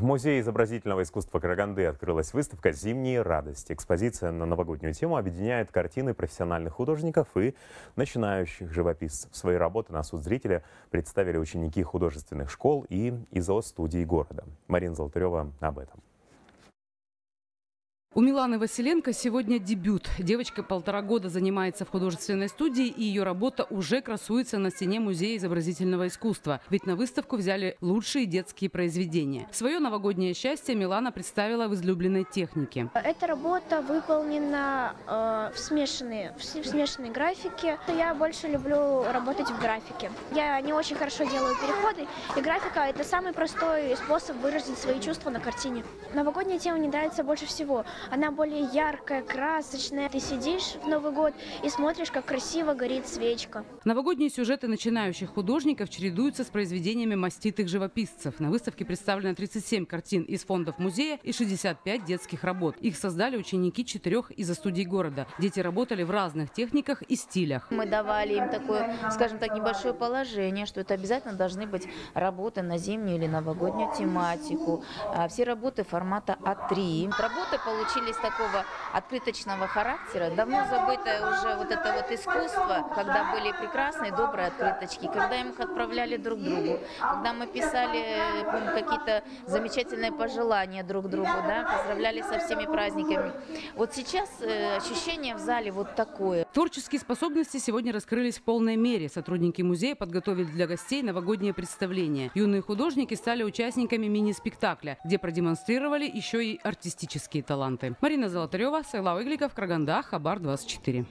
В Музее изобразительного искусства Караганды открылась выставка «Зимние радости». Экспозиция на новогоднюю тему объединяет картины профессиональных художников и начинающих живописцев. Свои работы на суд зрителя представили ученики художественных школ и ИЗО-студий города. Марина Золотарева об этом. У Миланы Василенко сегодня дебют. Девочка полтора года занимается в художественной студии, и ее работа уже красуется на стене Музея изобразительного искусства. Ведь на выставку взяли лучшие детские произведения. Свое новогоднее счастье Милана представила в излюбленной технике. Эта работа выполнена э, в, смешанной, в смешанной графике. Я больше люблю работать в графике. Я не очень хорошо делаю переходы, и графика – это самый простой способ выразить свои чувства на картине. Новогодняя тема мне нравится больше всего – она более яркая, красочная. Ты сидишь в Новый год и смотришь, как красиво горит свечка. Новогодние сюжеты начинающих художников чередуются с произведениями маститых живописцев. На выставке представлено 37 картин из фондов музея и 65 детских работ. Их создали ученики четырех из студий города. Дети работали в разных техниках и стилях. Мы давали им такое, скажем так, небольшое положение, что это обязательно должны быть работы на зимнюю или новогоднюю тематику. А все работы формата А3. Работы получились получились такого открыточного характера. Давно забытое уже вот это вот искусство, когда были прекрасные, добрые открыточки, когда им их отправляли друг другу, когда мы писали какие-то замечательные пожелания друг другу, да, поздравляли со всеми праздниками. Вот сейчас э, ощущение в зале вот такое. Творческие способности сегодня раскрылись в полной мере. Сотрудники музея подготовили для гостей новогоднее представление. Юные художники стали участниками мини-спектакля, где продемонстрировали еще и артистические таланты таланты. Марина Золотарева, Сайлау Игликов, Караганда, Хабар 24.